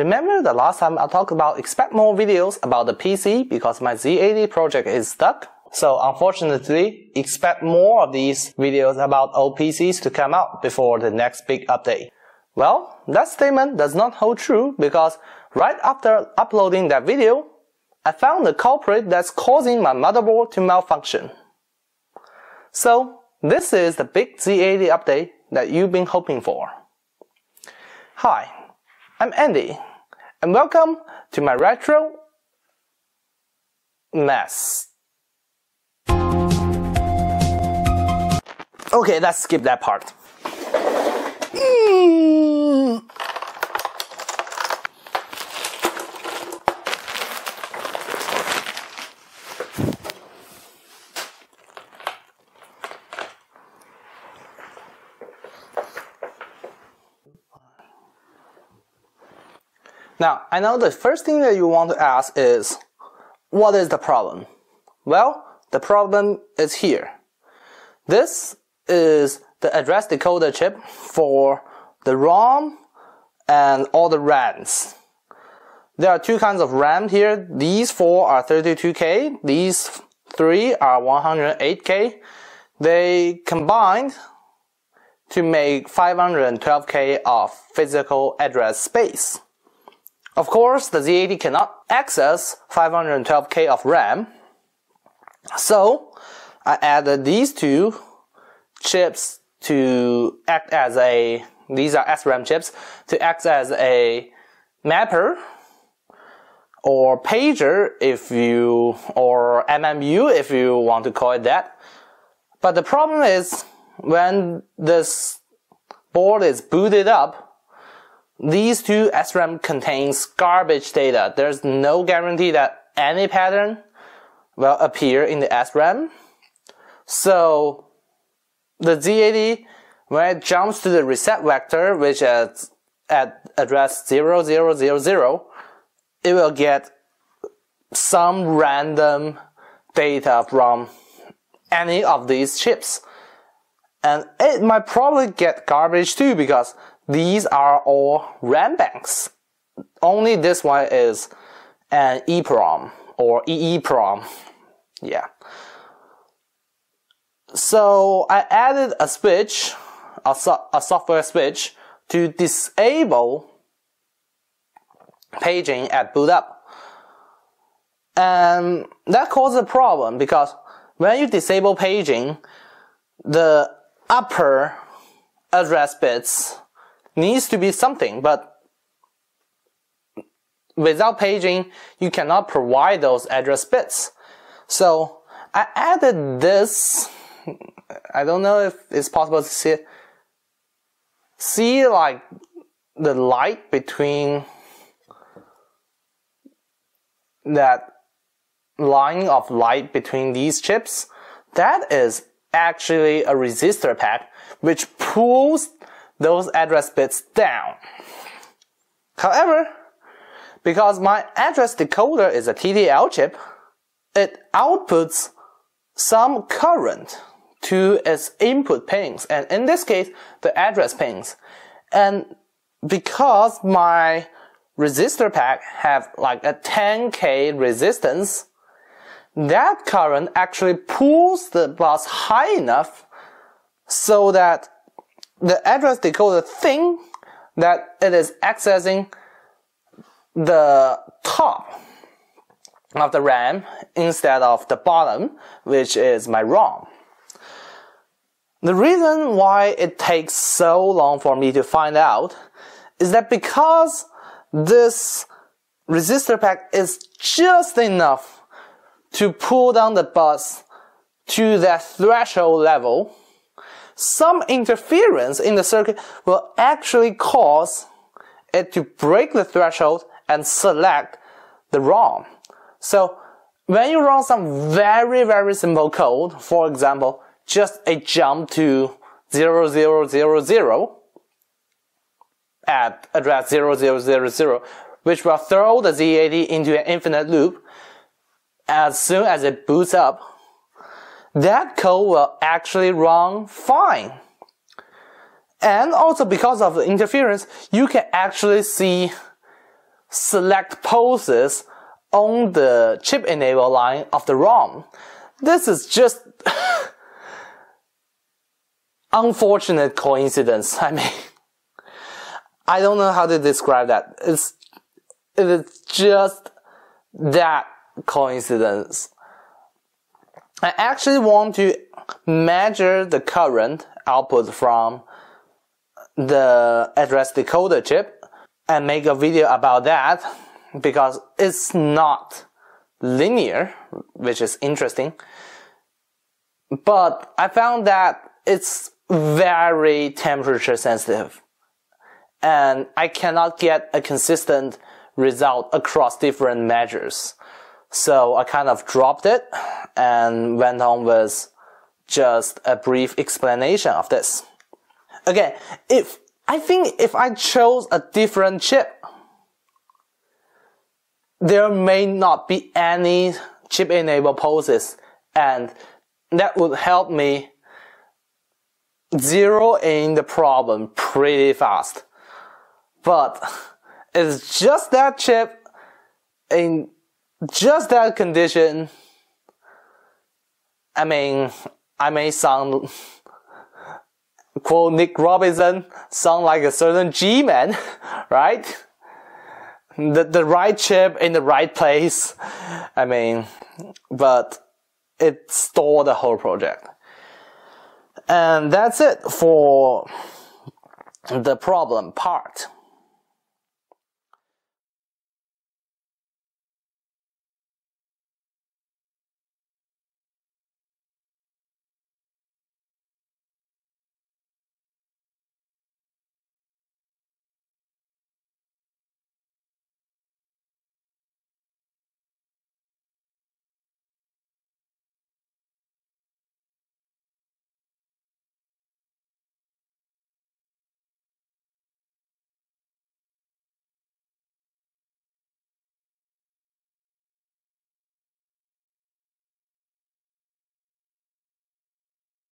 Remember the last time I talked about expect more videos about the PC because my Z80 project is stuck? So unfortunately, expect more of these videos about old PCs to come out before the next big update. Well, that statement does not hold true because right after uploading that video, I found the culprit that's causing my motherboard to malfunction. So, this is the big Z80 update that you've been hoping for. Hi, I'm Andy, and welcome to my retro mess. Okay, let's skip that part. Now, I know the first thing that you want to ask is, what is the problem? Well, the problem is here. This is the address decoder chip for the ROM and all the RAMs. There are two kinds of RAM here. These four are 32K. These three are 108K. They combined to make 512K of physical address space. Of course, the Z80 cannot access 512K of RAM. So, I added these two chips to act as a, these are SRAM chips, to act as a mapper or pager if you, or MMU if you want to call it that. But the problem is when this board is booted up, these two SRAM contains garbage data. There's no guarantee that any pattern will appear in the SRAM. So the Z80, when it jumps to the reset vector, which is at address 0000, it will get some random data from any of these chips. And it might probably get garbage too because these are all RAM banks. Only this one is an EEPROM or EEPROM. Yeah. So I added a switch, a, so a software switch to disable paging at boot up. And that causes a problem because when you disable paging, the upper address bits needs to be something, but without paging, you cannot provide those address bits. So I added this. I don't know if it's possible to see See like the light between that line of light between these chips. That is actually a resistor pack which pulls those address bits down. However, because my address decoder is a TTL chip, it outputs some current to its input pins, and in this case, the address pins. And because my resistor pack have like a 10k resistance, that current actually pulls the bus high enough so that the address decoder thing that it is accessing the top of the RAM instead of the bottom, which is my ROM. The reason why it takes so long for me to find out is that because this resistor pack is just enough to pull down the bus to that threshold level, some interference in the circuit will actually cause it to break the threshold and select the ROM. So when you run some very, very simple code, for example, just a jump to 0000 at address 0000, which will throw the Z80 into an infinite loop as soon as it boots up that code will actually run fine. And also because of the interference, you can actually see select poses on the chip enable line of the ROM. This is just unfortunate coincidence. I mean, I don't know how to describe that. It's, it's just that coincidence. I actually want to measure the current output from the address decoder chip and make a video about that because it's not linear, which is interesting. But I found that it's very temperature sensitive and I cannot get a consistent result across different measures. So I kind of dropped it and went on with just a brief explanation of this. Again, if I think if I chose a different chip, there may not be any chip enabled poses and that would help me zero in the problem pretty fast. But it's just that chip in just that condition. I mean, I may sound quote Nick Robinson sound like a certain G man, right? The the right chip in the right place. I mean, but it stalled the whole project. And that's it for the problem part.